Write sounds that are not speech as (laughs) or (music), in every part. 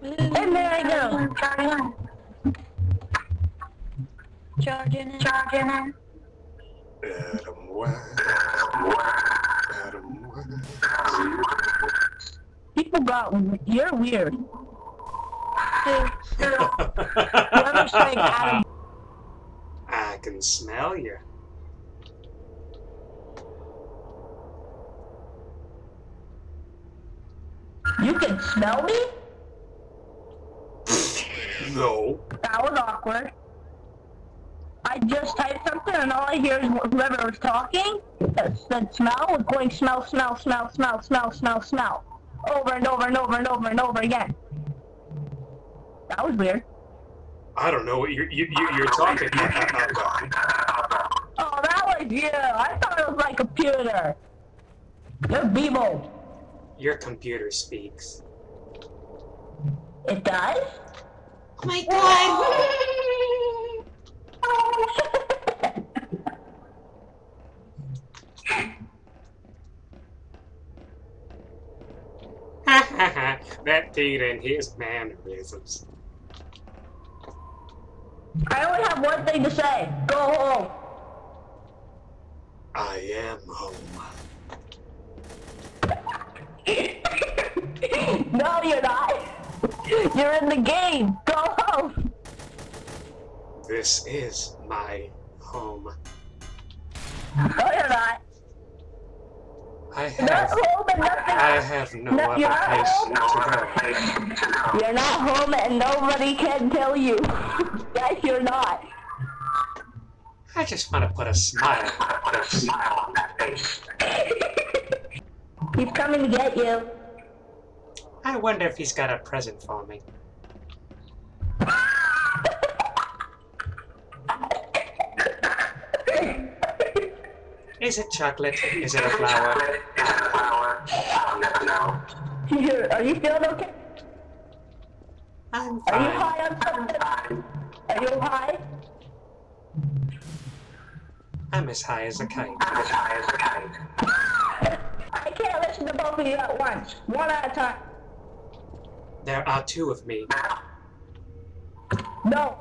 And there I go. Charging in. Charging in. Adam West. Adam West. People got, you're weird. (laughs) Whoever's I saying Adam, can smell you. you can smell me? No. That was awkward. I just typed something and all I hear is whoever was talking that said smell was going smell, smell, smell, smell, smell, smell, smell. Over and over and over and over and over again. That was weird. I don't know what you're, you, you, you're talking about. (laughs) Oh, that was you. I thought it was my computer. You're Beeble. Your computer speaks. It does? Oh my god! Ha ha ha. That dude and his mannerisms. I only have one thing to say. Go home. I am home. (laughs) no, you're not. You're in the game. Go home. This is my home. No, you're not. I have. home and nothing. I have no No, other place to go. You're not home and nobody can tell you. (laughs) yes, you're not. I just want to put a smile. Put a smile on that face. (laughs) He's coming to get you. I wonder if he's got a present for me. Is it chocolate? Is it a flower? I'll never know. You're, you feeling okay? I'm Are you high on something? Are you high? I'm as high as a kite. (laughs) I can't listen to both of you at once. One at a time. There are two of me. No,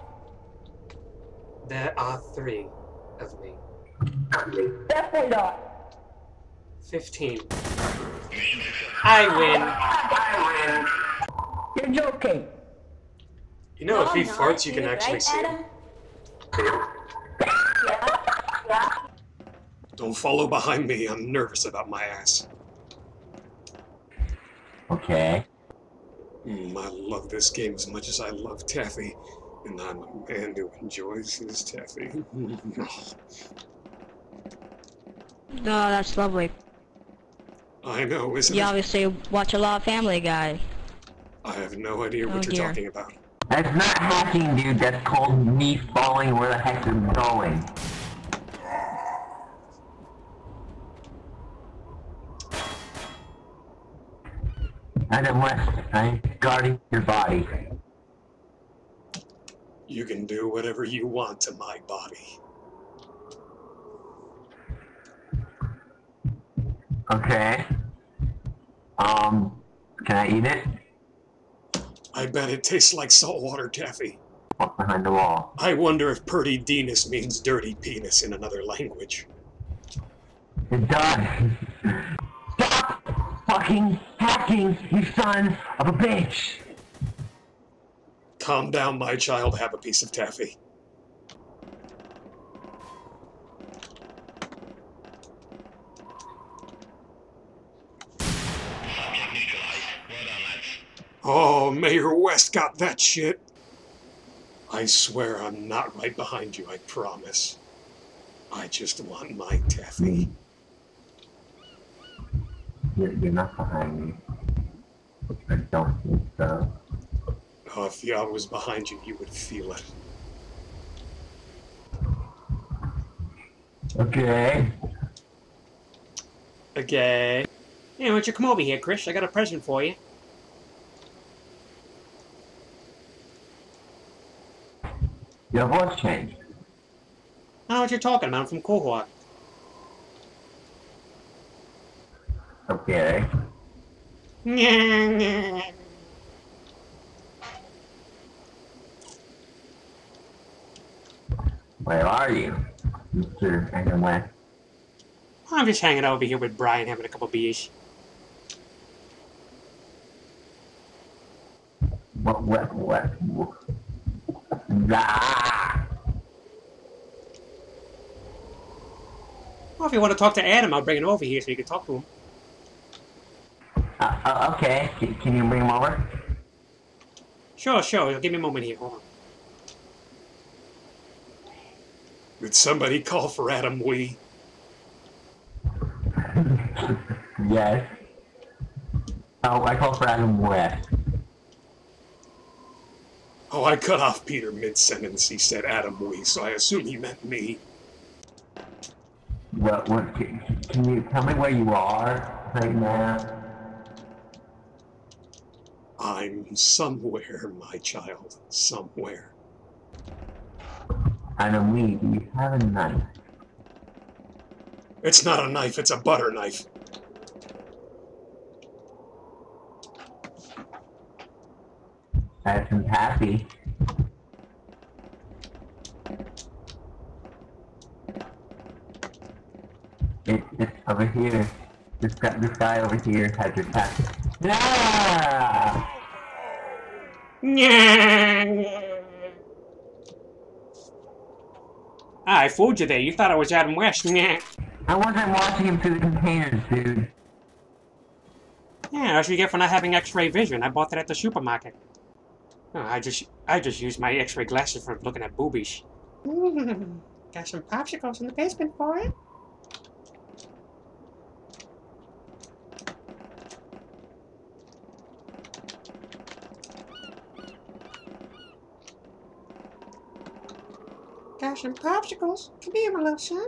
There are three of me. Definitely not. Fifteen. I win. You're joking. You know, if he I'm farts, you can dude, actually right, see him. Yeah, yeah. Don't follow behind me. I'm nervous about my ass. Okay. Mm, I love this game as much as I love taffy. And I'm a man who enjoys his taffy. (laughs) Oh, that's lovely. I know, isn't You it? obviously watch a lot of Family Guy. I have no idea oh, what Oh, you're dear. talking about. That's not hacking, dude. That's called me falling where the heck is going. Adam West, I'm guarding your body. You can do whatever you want to my body. Okay. Um, can I eat it? I bet it tastes like saltwater taffy. Walk behind the wall. I wonder if Purdy Denis means dirty penis in another language. It does. Stop fucking hacking, you son of a bitch! Calm down, my child. Have a piece of taffy. Oh, Mayor West got that shit. I swear I'm not right behind you, I promise. I just want my taffy. Hmm. You're, you're not behind me. I don't think so. Oh, if I was behind you, you would feel it. Okay. Okay. Hey, why don't you come over here, Chris? I got a present for you. Your voice changed. I don't know what you're talking about. I'm from Quahog. Okay. Where are you, Mr. Angelman? I'm just hanging over here with Brian, having a couple beers. What, what, what, what? Well, if you want to talk to Adam, I'll bring him over here so you can talk to him. Uh, uh, okay, can, can you bring him over? Sure, sure. Give me a moment here. Hold on. Did somebody call for Adam Wee? (laughs) Yes. Oh, I call for Adam West. Oh, I cut off Peter mid-sentence. He said Adam Wee, so I assume he meant me. What, can, can you tell me where you are right now? I'm somewhere, my child. Somewhere. Adam Lee, do you have a knife? It's not a knife, it's a butter knife. Adam's happy. It, it's over here. This guy, this guy over here has your tap. Yeah! Ah, I fooled you there. You thought I was Adam West. (laughs) Yeah, I wasn't watching him through the containers, dude. Yeah, that's what you get for not having X-ray vision. I bought that at the supermarket. Oh, I just, I just used my X-ray glasses for looking at boobies. (laughs) Got some popsicles in the basement for it. Got some popsicles. Come here, my little son.